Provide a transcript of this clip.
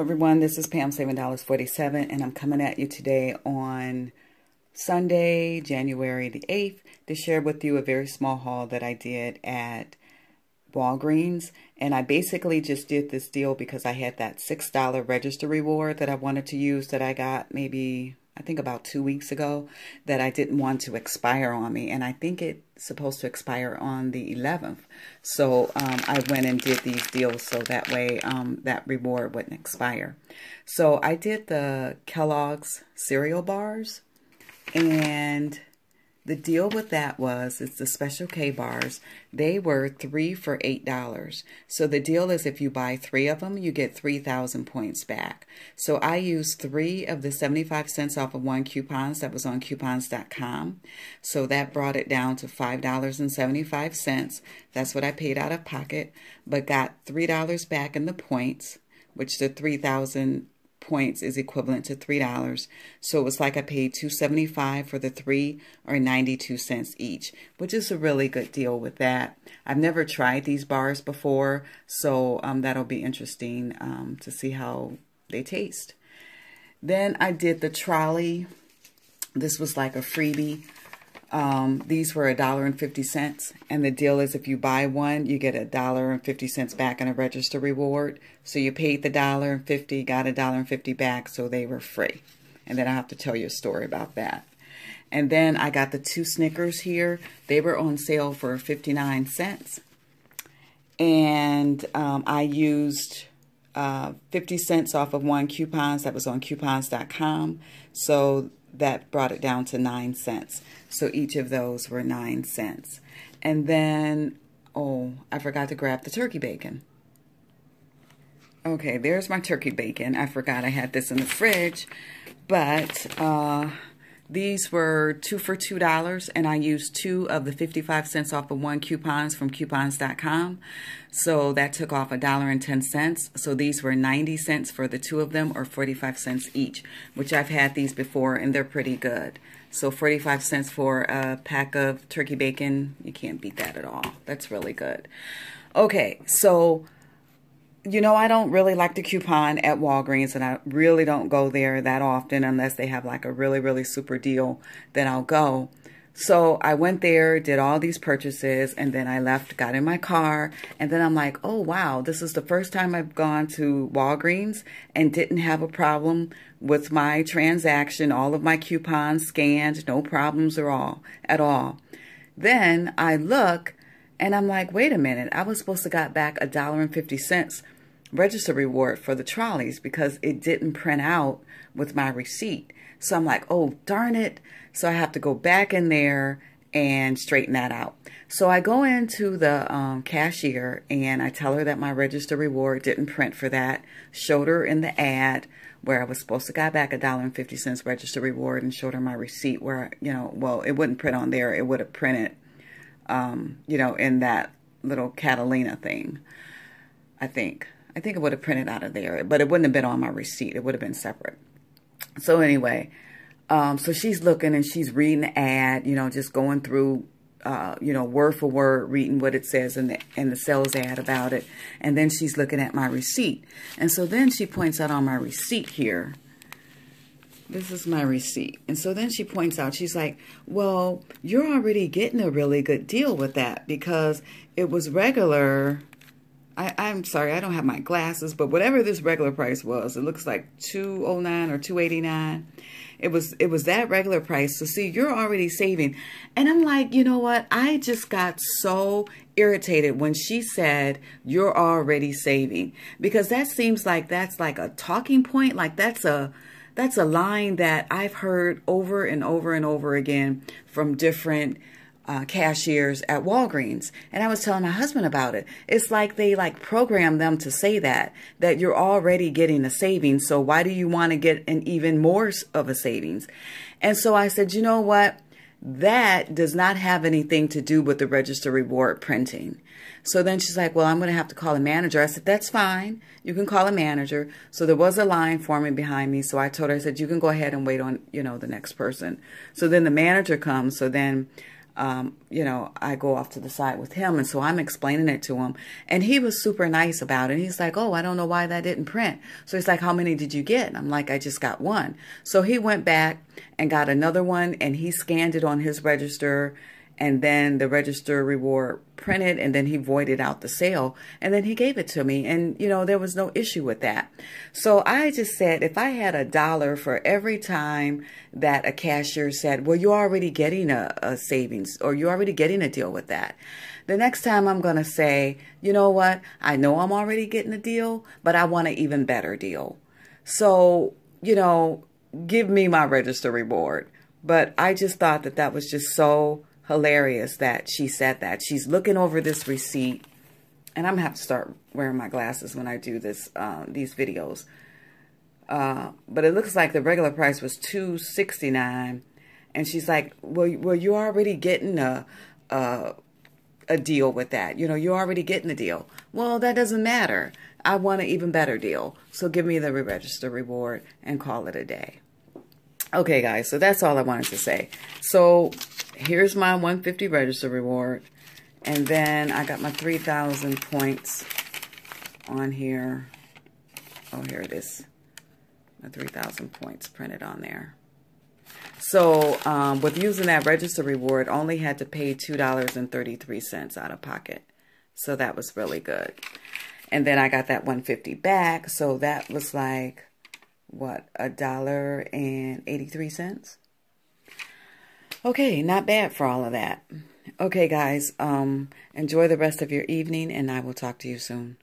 everyone, this is Pam $7.47 and I'm coming at you today on Sunday, January the 8th to share with you a very small haul that I did at Walgreens. And I basically just did this deal because I had that $6 register reward that I wanted to use that I got maybe I think about two weeks ago that I didn't want to expire on me. And I think it's supposed to expire on the 11th. So um, I went and did these deals so that way um, that reward wouldn't expire. So I did the Kellogg's cereal bars and the deal with that was it's the special K bars. They were three for eight dollars. So the deal is if you buy three of them, you get three thousand points back. So I used three of the seventy-five cents off of one coupons that was on coupons.com. So that brought it down to five dollars and seventy-five cents. That's what I paid out of pocket, but got three dollars back in the points, which the three thousand points is equivalent to $3. So it was like I paid $2.75 for the three or 92 cents each, which is a really good deal with that. I've never tried these bars before, so um, that'll be interesting um, to see how they taste. Then I did the Trolli. This was like a freebie. Um, these were a dollar and fifty cents, and the deal is if you buy one, you get a dollar and fifty cents back in a register reward. So you paid the dollar and fifty, got a dollar and fifty back, so they were free. And then I have to tell you a story about that. And then I got the two Snickers here. They were on sale for 59 cents. And um, I used uh, 50 cents off of one coupons that was on coupons.com. So that brought it down to 9 cents. So each of those were 9 cents. And then, oh, I forgot to grab the turkey bacon. Okay, there's my turkey bacon. I forgot I had this in the fridge. But uh, these were two for $2, and I used two of the 55 cents off of one coupons from coupons.com. So that took off a dollar and 10 cents. So these were 90 cents for the two of them, or 45 cents each, which I've had these before, and they're pretty good. So 45 cents for a pack of turkey bacon, you can't beat that at all. That's really good. Okay, so you know, I don't really like the coupon at Walgreens, and I really don't go there that often unless they have like a really, really super deal. Then I'll go. So I went there, did all these purchases, and then I left, got in my car, and then I'm like, oh wow, this is the first time I've gone to Walgreens and didn't have a problem with my transaction. All of my coupons scanned, no problems at all, at all. Then I look and I'm like, wait a minute, I was supposed to got back a dollar and fifty cents register reward for the Trollis because it didn't print out with my receipt. So I'm like, oh, darn it. So I have to go back in there and straighten that out. So I go into the um, cashier and I tell her that my register reward didn't print for that. Showed her in the ad where I was supposed to got back a dollar and fifty cents register reward and showed her my receipt where, you know, well, it wouldn't print on there. It would have printed um, you know, in that little Catalina thing, I think. I think it would have printed out of there, but it wouldn't have been on my receipt. It would have been separate. So anyway, um, so she's looking and she's reading the ad, you know, just going through, uh, you know, word for word, reading what it says in the, in the sales ad about it. And then she's looking at my receipt. And so then she points out on my receipt here, this is my receipt. And so then she points out, she's like, well, you're already getting a really good deal with that because it was regular. I, I'm sorry, I don't have my glasses, but whatever this regular price was, it looks like 209 or 289. It was it was that regular price. So see, you're already saving. And I'm like, you know what? I just got so irritated when she said you're already saving because that seems like that's like a talking point, like that's a that's a line that I've heard over and over and over again from different uh, cashiers at Walgreens. And I was telling my husband about it. It's like they like program them to say that, that you're already getting a savings. So why do you want to get an even more of a savings? And so I said, you know what? That does not have anything to do with the register reward printing. So then she's like, well, I'm going to have to call a manager. I said, that's fine. You can call a manager. So there was a line forming behind me. So I told her, I said, you can go ahead and wait on, you know, the next person. So then the manager comes. So then um, you know, I go off to the side with him. And so I'm explaining it to him. And he was super nice about it. And He's like, Oh, I don't know why that didn't print. So he's like, How many did you get? And I'm like, I just got one. So he went back and got another one and he scanned it on his register and then the register reward printed and then he voided out the sale and then he gave it to me. And you know there was no issue with that. So i just said if i had a dollar for every time that a cashier said well you're already getting a, a savings or you're already getting a deal with that the next time i'm going to say you know what? I know i'm already getting a deal but i want an even better deal. So you know give me my register reward. But i just thought that that was just so hilarious that she said that. She's looking over this receipt, and I'm gonna have to start wearing my glasses when I do this uh, these videos. Uh, but it looks like the regular price was two sixty nine, and she's like, "Well, well, you're already getting a, a a deal with that. You know, you're already getting a deal. Well, that doesn't matter. I want an even better deal. So give me the register reward and call it a day." Okay, guys, so that's all I wanted to say. So here's my 150 register reward. And then I got my 3,000 points on here. Oh, here it is. My 3,000 points printed on there. So um, with using that register reward, only had to pay $2.33 out of pocket. So that was really good. And then I got that 150 back. So that was like, what, a dollar and 83 cents? Okay, not bad for all of that. Okay, guys, um, enjoy the rest of your evening, and I will talk to you soon.